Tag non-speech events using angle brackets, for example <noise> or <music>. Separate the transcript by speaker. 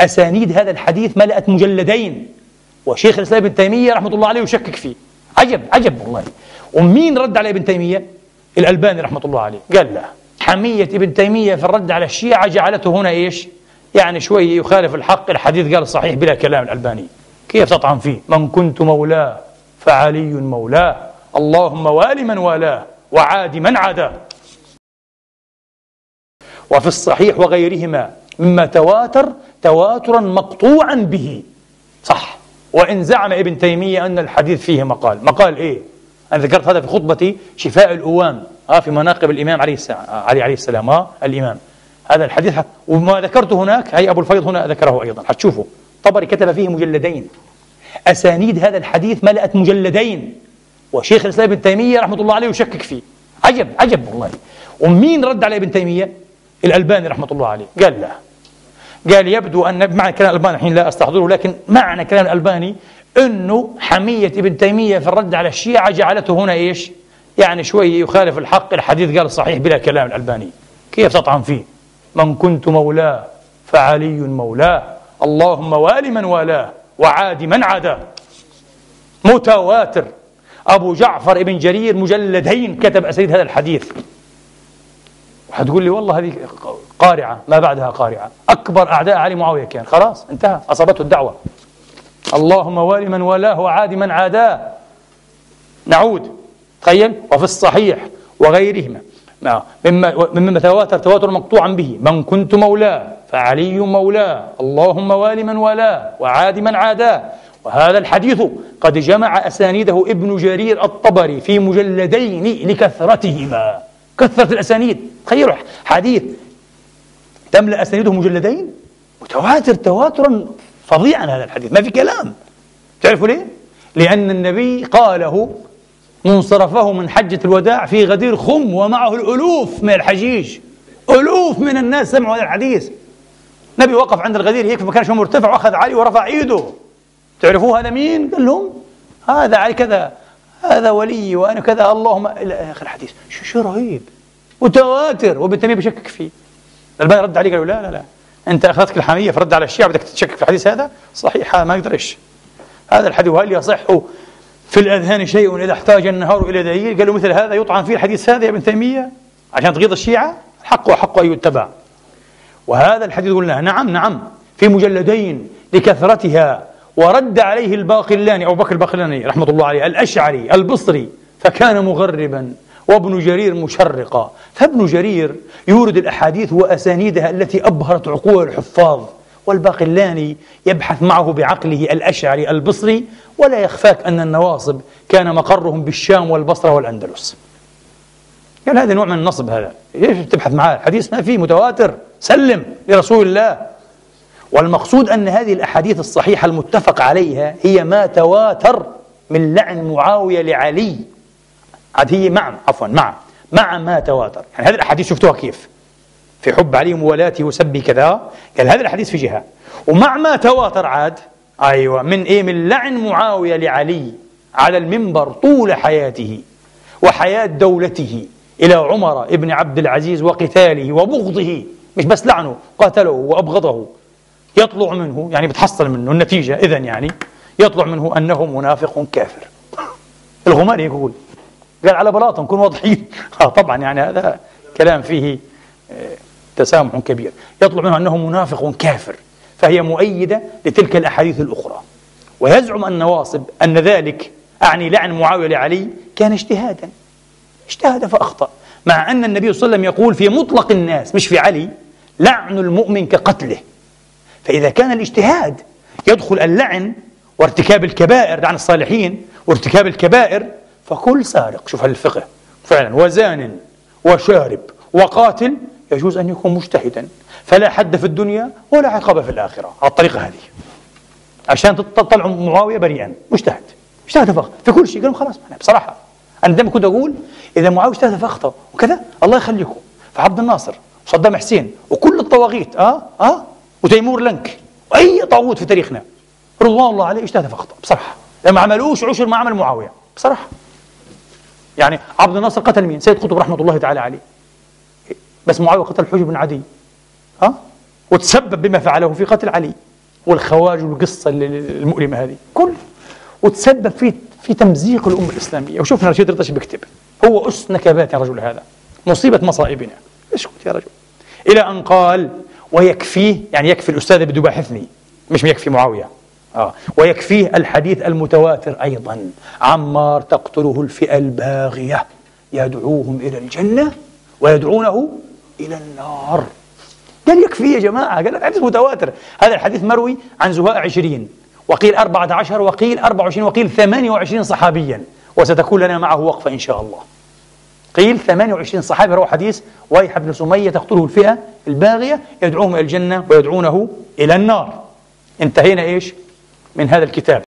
Speaker 1: أسانيد هذا الحديث ملأت مجلدين. وشيخ الإسلام ابن تيمية رحمة الله عليه يشكك فيه. عجب عجب والله. ومين رد على ابن تيمية؟ الألباني رحمة الله عليه. قال لا. حمية ابن تيمية في الرد على الشيعة جعلته هنا إيش؟ يعني شوي يخالف الحق. الحديث قال صحيح بلا كلام الألباني. كيف تطعن فيه؟ من كنت مولاه فعلي مولاه. اللهم وال من والاه وعاد من عاداه. وفي الصحيح وغيرهما مما تواتر تواترا مقطوعا به. صح. وإن زعم ابن تيمية أن الحديث فيه مقال. مقال إيه؟ أنا ذكرت هذا في خطبتي شفاء الأوام. آه في مناقب الإمام عليه السلام علي عليه السلام. آه الإمام. هذا الحديث وما ذكرته هناك هي أبو الفيض هنا ذكره أيضا. حتشوفوا. طبري كتب فيه مجلدين. أسانيد هذا الحديث ملأت مجلدين. وشيخ الإسلام ابن تيمية رحمة الله عليه يشكك فيه. عجب عجب والله. ومين رد على ابن تيمية؟ الألباني رحمة الله عليه. قال لا. قال يبدو أن معنى كلام الألباني الحين لا أستحضره لكن معنى كلام الألباني أنه حمية ابن تيمية في الرد على الشيعة جعلته هنا إيش؟ يعني شوي يخالف الحق الحديث قال صحيح بلا كلام الألباني. كيف تطعن فيه؟ من كنت مولاه فعلي مولاه اللهم وال من والاه وعاد من عاداه. متواتر. أبو جعفر ابن جرير مجلدين كتب أسانيد هذا الحديث. حتقول لي والله هذه قارعة ما بعدها قارعة. أكبر أعداء علي معاوية كان. خلاص انتهى. أصابته الدعوة. اللهم وال من والاه وعاد من عاداه. نعود. تخيل؟ وفي الصحيح وغيرهما. مما مما تواتر تواتر مقطوعا به. من كنت مولاه فعلي مولاه. اللهم وال من والاه وعاد من عاداه. وهذا الحديث قد جمع أسانيده ابن جرير الطبري في مجلدين لكثرتهما. كثرة الأسانيد. تخيلوا حديث تملأ أسانيده مجلدين؟ متواتر تواترا فظيعا هذا الحديث ما في كلام. تعرفوا ليه؟ لأن النبي قاله منصرفه من حجة الوداع في غدير خم ومعه الألوف من الحجيج. ألوف من الناس سمعوا هذا الحديث. النبي وقف عند الغدير هيك في مكان مرتفع وأخذ علي ورفع إيده. تعرفوه هذا مين؟ قال لهم هذا علي كذا هذا ولي وأنا كذا اللهم إلى آخر الحديث. شو شو رهيب. متواتر تيمية بشكك فيه. الباني رد عليه قال لا لا لا. أنت أخذتك الحمية فرد على الشيعة بدك تشكك في الحديث هذا؟ صحيح ما يقدرش هذا الحديث وهل يصح في الأذهان شيء إذا احتاج النهار إلى دليل؟ قالوا مثل هذا يطعن فيه الحديث هذا يا ابن تيمية عشان تغيظ الشيعة؟ الحق وحق أن يتبع وهذا الحديث قلنا نعم نعم في مجلدين لكثرتها ورد عليه الباقلاني أبو بكر الباقلاني رحمة الله عليه الأشعري البصري فكان مغربا. وابن جرير مشرقا فابن جرير يورد الأحاديث وأسانيدها التي أبهرت عقول الحفاظ والباقلاني يبحث معه بعقله الأشعري البصري ولا يخفاك أن النواصب كان مقرهم بالشام والبصرة والأندلس. يعني هذا نوع من النصب هذا. ليش تبحث معاه؟ الحديث ما فيه متواتر. سلم لرسول الله. والمقصود أن هذه الأحاديث الصحيحة المتفق عليها هي ما تواتر من لعن معاوية لعلي. عاد هي مع عفوا مع مع ما تواتر. يعني هذه الأحاديث شفتوها كيف؟ في حب علي وولاته وسبي كذا. قال هذا الحديث في جهة. ومع ما تواتر عاد أيوة من إيه؟ من لعن معاوية لعلي على المنبر طول حياته وحياة دولته إلى عمر ابن عبد العزيز وقتاله وبغضه. مش بس لعنه قاتله وأبغضه. يطلع منه يعني بتحصل منه النتيجة إذا يعني يطلع منه أنه منافق كافر. الغماري يقول. قال على بلاطة نكون واضحين. <laughs> آه طبعا يعني هذا كلام فيه آه، تسامح كبير. يطلع منه أنه منافق كافر فهي مؤيدة لتلك الأحاديث الأخرى. ويزعم النواصب أن ذلك أعني لعن معاوية لعلي كان اجتهادا. اجتهد فأخطأ. مع أن النبي صلى الله عليه وسلم يقول في مطلق الناس مش في علي لعن المؤمن كقتله. فإذا كان الاجتهاد يدخل اللعن وارتكاب الكبائر عن الصالحين وارتكاب الكبائر فكل سارق شوف هالفقه فعلا وزان وشارب وقاتل يجوز أن يكون مجتهدا. فلا حد في الدنيا ولا عقاب في الآخرة على الطريقة هذه. عشان تطلعوا معاوية بريئا مجتهد اجتهد فقط في كل شيء. قالوا خلاص بصراحة أنا دائما كنت أقول إذا معاوية اجتهد فأخطأ وكذا الله يخليكم. فعبد الناصر وصدام حسين وكل الطواغيت آه آه وتيمور لنك وأي طاغوت في تاريخنا رضوان الله عليه اجتهد فاخطا بصراحة. لما عملوش عشر ما عمل معاوية بصراحة. يعني عبد الناصر قتل مين؟ سيد قطب رحمة الله تعالى عليه. بس معاوية قتل حجر بن عدي. ها؟ وتسبب بما فعله في قتل علي. والخواج والقصة المؤلمة هذه. كل وتسبب في في تمزيق الأمة الإسلامية. وشفنا رشيد رضاش بيكتب. هو أس نكبات يا رجل هذا. مصيبة مصائبنا. اسكت يا رجل. إلى أن قال ويكفيه يعني يكفي الأستاذ بده يباحثني مش يكفي معاوية. آه. ويكفيه الحديث المتواتر أيضا. عمار تقتله الفئة الباغية. يدعوهم إلى الجنة ويدعونه إلى النار. قال يكفي يا جماعة. قال الحديث متواتر. هذا الحديث مروي عن زهاء عشرين. وقيل أربعة عشر وقيل أربعة وعشرين وقيل ثمانية وعشرين صحابيا. وستكون لنا معه وقفة إن شاء الله. قيل 28 صحابي روى حديث ويح بن سمية تقتله الفئة الباغية. يدعوهم إلى الجنة ويدعونه إلى النار. انتهينا إيش؟ من هذا الكتاب.